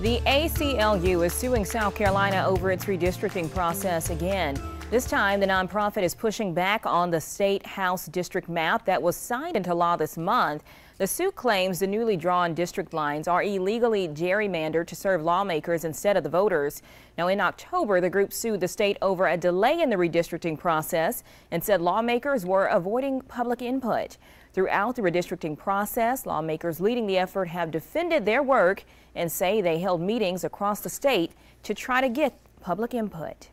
The ACLU is suing South Carolina over its redistricting process again. This time, the nonprofit is pushing back on the state House district map that was signed into law this month. The suit claims the newly drawn district lines are illegally gerrymandered to serve lawmakers instead of the voters. Now, in October, the group sued the state over a delay in the redistricting process and said lawmakers were avoiding public input. Throughout the redistricting process, lawmakers leading the effort have defended their work and say they held meetings across the state to try to get public input.